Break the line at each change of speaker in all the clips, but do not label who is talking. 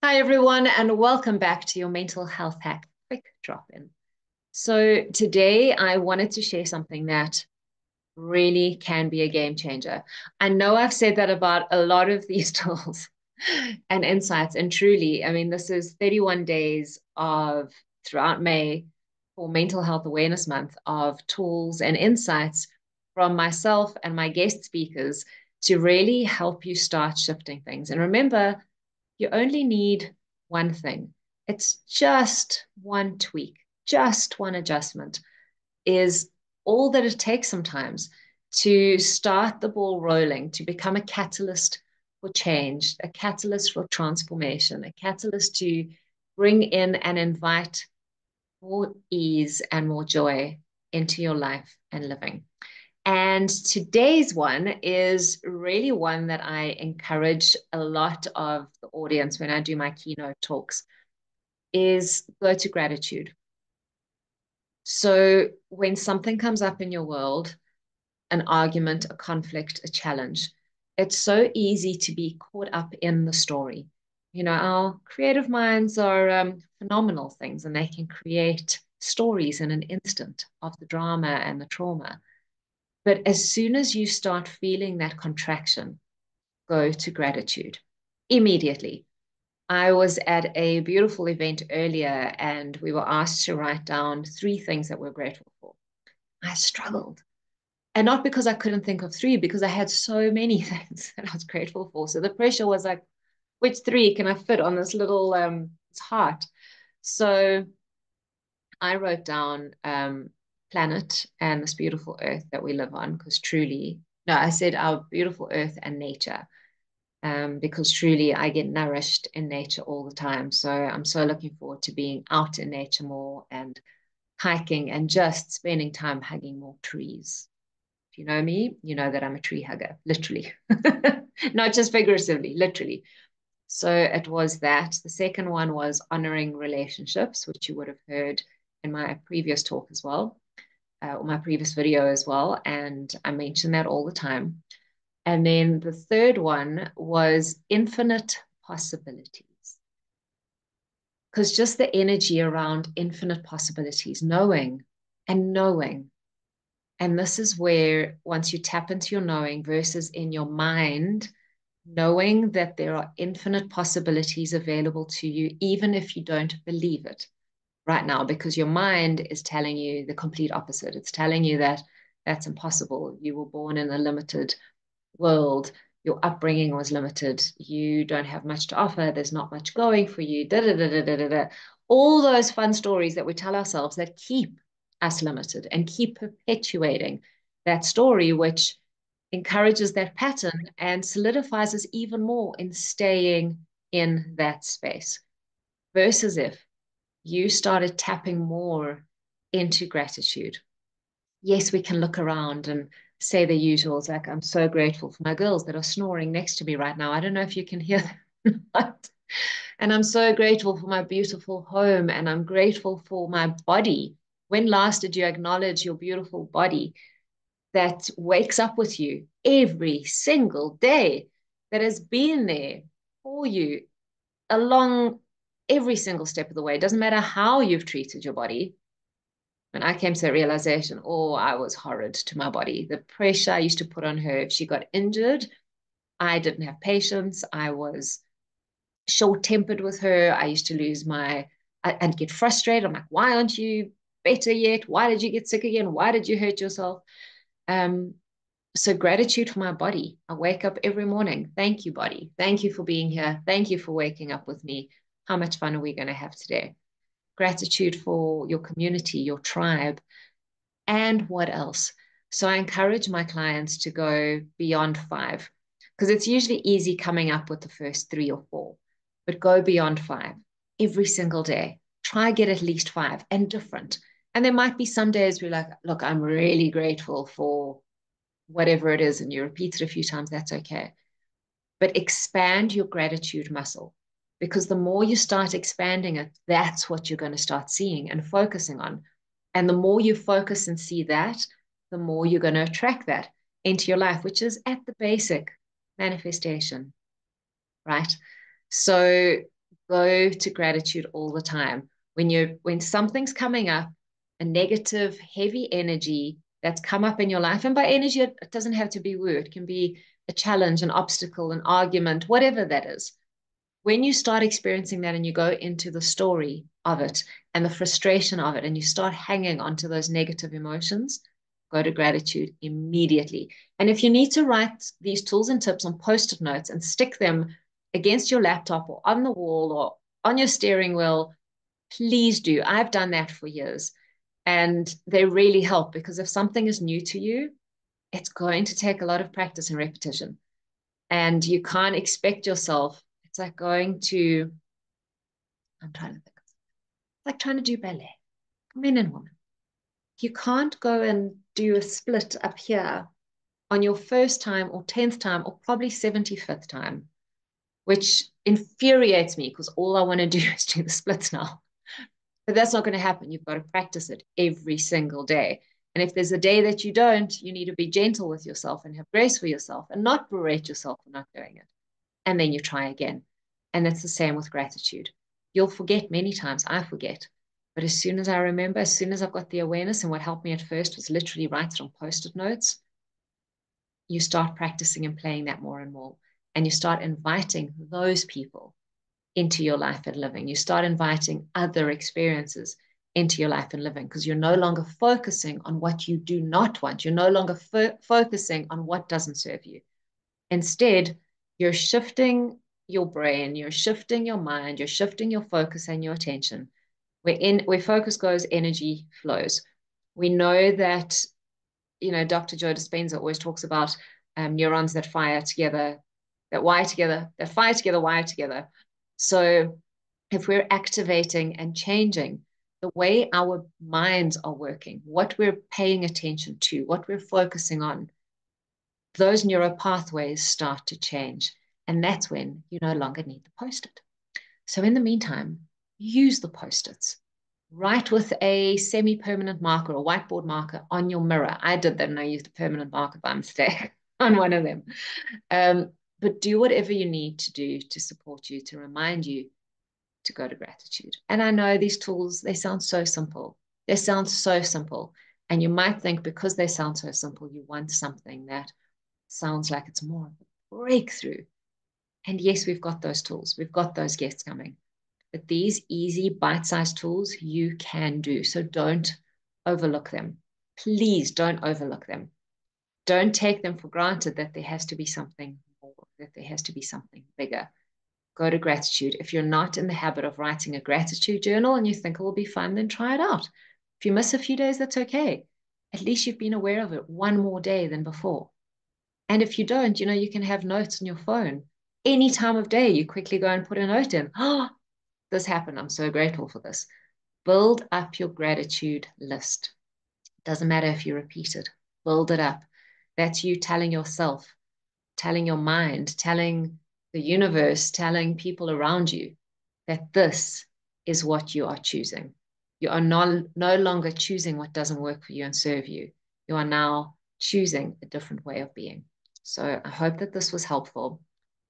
Hi, everyone, and welcome back to your mental health hack quick drop in. So, today I wanted to share something that really can be a game changer. I know I've said that about a lot of these tools and insights, and truly, I mean, this is 31 days of throughout May for Mental Health Awareness Month of tools and insights from myself and my guest speakers to really help you start shifting things. And remember, you only need one thing. It's just one tweak, just one adjustment is all that it takes sometimes to start the ball rolling, to become a catalyst for change, a catalyst for transformation, a catalyst to bring in and invite more ease and more joy into your life and living. And today's one is really one that I encourage a lot of the audience when I do my keynote talks is go to gratitude. So when something comes up in your world, an argument, a conflict, a challenge, it's so easy to be caught up in the story. You know, our creative minds are um, phenomenal things and they can create stories in an instant of the drama and the trauma. But as soon as you start feeling that contraction, go to gratitude immediately. I was at a beautiful event earlier and we were asked to write down three things that we're grateful for. I struggled. And not because I couldn't think of three, because I had so many things that I was grateful for. So the pressure was like, which three can I fit on this little um, heart? So I wrote down um, planet and this beautiful earth that we live on because truly no i said our beautiful earth and nature um, because truly i get nourished in nature all the time. So i'm so looking forward to being out in nature more and hiking and just spending time hugging more trees. If you know me? You know that i'm a tree hugger literally. Not just figuratively literally. So it was that. The second one was honoring relationships which you would have heard in my previous talk as well uh, my previous video as well. And I mention that all the time. And then the third one was infinite possibilities. Because just the energy around infinite possibilities, knowing and knowing. And this is where once you tap into your knowing versus in your mind, knowing that there are infinite possibilities available to you, even if you don't believe it right now because your mind is telling you the complete opposite. It's telling you that that's impossible. You were born in a limited world. Your upbringing was limited. You don't have much to offer. There's not much going for you. Da, da, da, da, da, da. All those fun stories that we tell ourselves that keep us limited and keep perpetuating that story, which encourages that pattern and solidifies us even more in staying in that space. Versus if you started tapping more into gratitude. Yes, we can look around and say the usuals, like, I'm so grateful for my girls that are snoring next to me right now. I don't know if you can hear and I'm so grateful for my beautiful home and I'm grateful for my body. When last did you acknowledge your beautiful body that wakes up with you every single day, that has been there for you along every single step of the way. It doesn't matter how you've treated your body. And I came to that realization, oh, I was horrid to my body. The pressure I used to put on her if she got injured, I didn't have patience. I was short tempered with her. I used to lose my, and get frustrated. I'm like, why aren't you better yet? Why did you get sick again? Why did you hurt yourself? Um, so gratitude for my body. I wake up every morning. Thank you, body. Thank you for being here. Thank you for waking up with me how much fun are we going to have today? Gratitude for your community, your tribe, and what else? So I encourage my clients to go beyond five because it's usually easy coming up with the first three or four, but go beyond five every single day. Try get at least five and different. And there might be some days we're like, look, I'm really grateful for whatever it is, and you repeat it a few times, that's okay. But expand your gratitude muscle because the more you start expanding it, that's what you're going to start seeing and focusing on. And the more you focus and see that, the more you're going to attract that into your life, which is at the basic manifestation, right? So go to gratitude all the time. When you're when something's coming up, a negative, heavy energy that's come up in your life, and by energy, it doesn't have to be word, it can be a challenge, an obstacle, an argument, whatever that is. When you start experiencing that and you go into the story of it and the frustration of it, and you start hanging onto those negative emotions, go to gratitude immediately. And if you need to write these tools and tips on post it notes and stick them against your laptop or on the wall or on your steering wheel, please do. I've done that for years. And they really help because if something is new to you, it's going to take a lot of practice and repetition. And you can't expect yourself, it's like going to, I'm trying to think, it's like trying to do ballet, men and women. You can't go and do a split up here on your first time or 10th time or probably 75th time which infuriates me because all I want to do is do the splits now. But that's not going to happen. You've got to practice it every single day. And if there's a day that you don't, you need to be gentle with yourself and have grace for yourself and not berate yourself for not doing it. And then you try again. And it's the same with gratitude. You'll forget many times. I forget. But as soon as I remember, as soon as I've got the awareness, and what helped me at first was literally write it on post it notes, you start practicing and playing that more and more and you start inviting those people into your life and living. You start inviting other experiences into your life and living because you're no longer focusing on what you do not want. You're no longer fo- focusing on what doesn't serve you. Instead, you're shifting your brain, you're shifting your mind, you're shifting your focus and your attention. Where in where focus goes, energy flows. We know that, you know, Dr. Joe Dispenza always talks about um, neurons that fire together that wire together, that fire together, wire together. So if we're activating and changing the way our minds are working, what we're paying attention to, what we're focusing on, those neural pathways start to change. And that's when you no longer need the post it. So in the meantime, use the post its. Write with a semi permanent marker or whiteboard marker on your mirror. I did that and I used a permanent marker by mistake on one of them. Um, but do whatever you need to do to support you, to remind you to go to gratitude. And I know these tools, they sound so simple. They sound so simple. And you might think because they sound so simple, you want something that sounds like it's more of a breakthrough. And yes, we've got those tools, we've got those guests coming. But these easy, bite sized tools you can do. So don't overlook them. Please don't overlook them. Don't take them for granted that there has to be something more, that there has to be something bigger. Go to gratitude. If you're not in the habit of writing a gratitude journal and you think oh, it will be fun, then try it out. If you miss a few days, that's okay. At least you've been aware of it one more day than before. And if you don't, you know, you can have notes on your phone. Any time of day, you quickly go and put a note in. Oh, this happened. I'm so grateful for this. Build up your gratitude list. Doesn't matter if you repeat it, build it up. That's you telling yourself, telling your mind, telling the universe, telling people around you that this is what you are choosing. You are no, no longer choosing what doesn't work for you and serve you. You are now choosing a different way of being. So I hope that this was helpful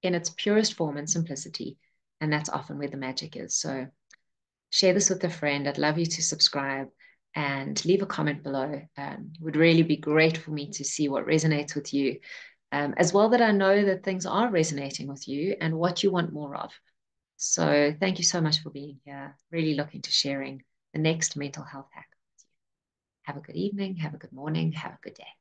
in its purest form and simplicity. And that's often where the magic is. So share this with a friend. I'd love you to subscribe and leave a comment below. Um, it would really be great for me to see what resonates with you um, as well that I know that things are resonating with you and what you want more of. So thank you so much for being here. Really looking to sharing the next mental health hack with you. Have a good evening, have a good morning, have a good day.